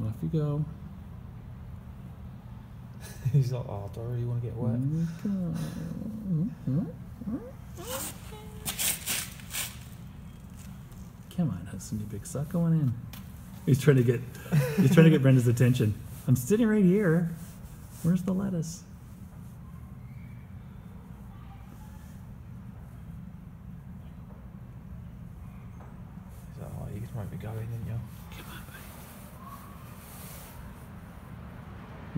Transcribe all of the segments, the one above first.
Off you go. He's like, oh, do I really want to get wet? Come on, Hudson, you big suck going in. He's trying to get he's trying to get Brenda's attention. I'm sitting right here. Where's the lettuce? He's like, oh, you might be going, didn't you? Come on,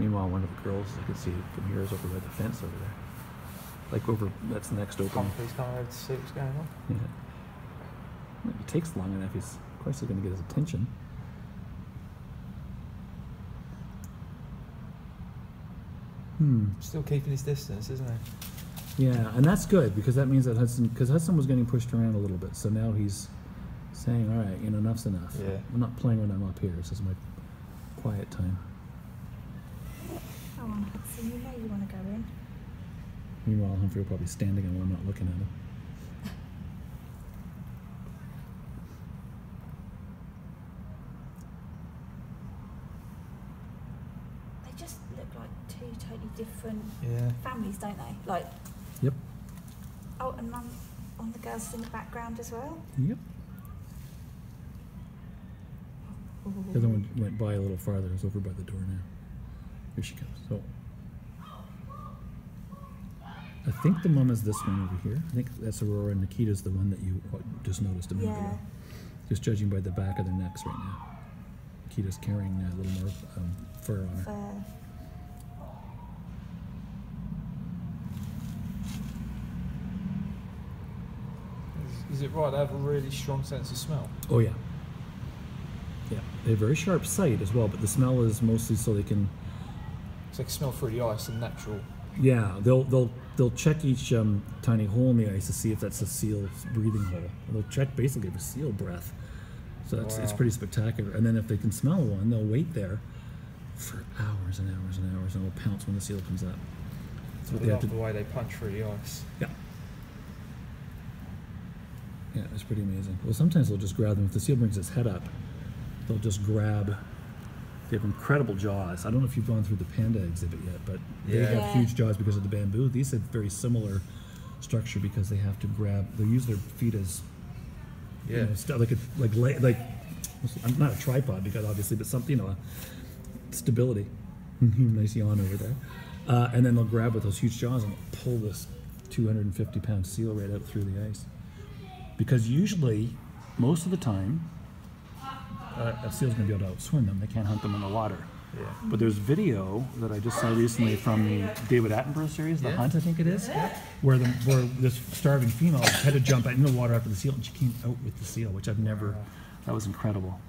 Meanwhile, one of the girls I could see from here is over by the fence over there. Like over that's the next open. Humphrey's coming over to see what's going on. Yeah. Well, If it takes long enough, he's of course he's gonna get his attention. Hmm. Still keeping his distance, isn't he? Yeah, and that's good because that means that Hudson, because Hudson was getting pushed around a little bit, so now he's saying, "All right, you know, enough's enough. Yeah. I'm not playing when I'm up here. This is my quiet time." Come on, Hudson, you know you want to go in. Meanwhile, Humphrey will probably be standing and I'm not looking at him. They just look like two totally different Yeah. families, don't they? Like, Yep. oh, and mum on the girls in the background as well. Yep. The other one went by a little farther. It's over by the door now. Here she comes. So. I think the mom is this one over here. I think that's Aurora and Nikita's the one that you just noticed a minute Yeah. ago. Just judging by the back of their necks right now. Nikita's carrying a little more um, fur on her. Fair. Is, is it right They have a really strong sense of smell? Oh yeah. Yeah, they have very sharp sight as well, but the smell is mostly so they can. It's like smell through the ice and natural. Yeah, they'll they'll they'll check each um, tiny hole in the ice to see if that's a seal's breathing hole. They'll check basically for seal breath. So that's it's Wow. pretty spectacular. And then if they can smell one, they'll wait there for hours and hours and hours, and will pounce when the seal comes up. That's I they have love to. the way they punch through the ice. Yeah. Yeah, it's pretty amazing. Well, sometimes they'll just grab them. If the seal brings its head up, they'll just grab. They have incredible jaws. I don't know if you've gone through the panda exhibit yet, but they Yeah. have Yeah. huge jaws because of the bamboo. These have very similar structure because they have to grab. They use their feet as you Yeah. know, st- like a like like I'm not a tripod because obviously, but something you know, stability. nice yawn over there. Uh, and then they'll grab with those huge jaws and pull this 250 pound seal right out through the ice. Because usually, most of the time, uh, a seal's going to be able to outswim them. They can't hunt them in the water. Yeah. But there's video that I just saw recently from the David Attenborough series, The Yeah. Hunt, I think it is, where the where this starving female had to jump in the water after the seal, and she came out with the seal, which I've never. That was incredible.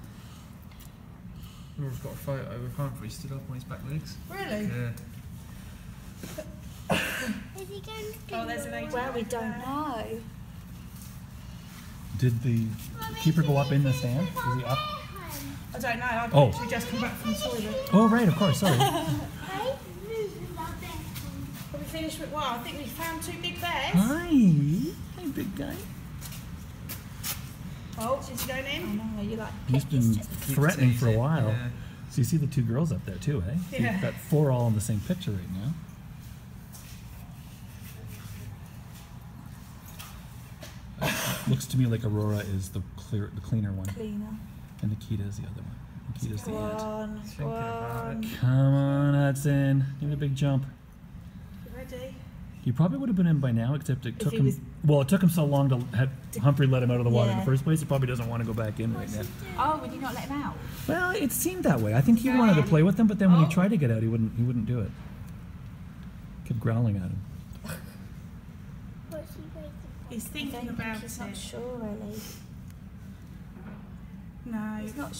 Laura's got a photo with Humphrey stood up on his back legs. Really? Yeah. Oh, there's an eight. Well, we don't know. Did the keeper go up in the sand? Was he up? I don't know. I've Oh. literally just come back from the toilet. Oh right, of course. Sorry. Have we finished with what? I think we found two big bears. Hi, hey, big guy. Oh, is he going I in? know, you like He's pick, it's been just- threatening for a while. Yeah. So you see the two girls up there too, eh? So Yeah. You've got four all in the same picture right now. Looks to me like Aurora is the clear, the cleaner one, cleaner. And Nikita is the other one. Nikita's the Go aunt. on, Thinking about it. Come on, Hudson, give it a big jump. You ready? He probably would have been in by now, except it If took he him. was- Well, it took him so long to have Humphrey let him out of the water in the Yeah. first place. He probably doesn't want to go back in right now. Oh, would you not let him out? Well, it seemed that way. I think he wanted to play with them, but then when Oh. he tried to get out, he wouldn't. He wouldn't do it. Kept growling at him. He's I thinking don't about think he's not it. sure, really. No. He's not.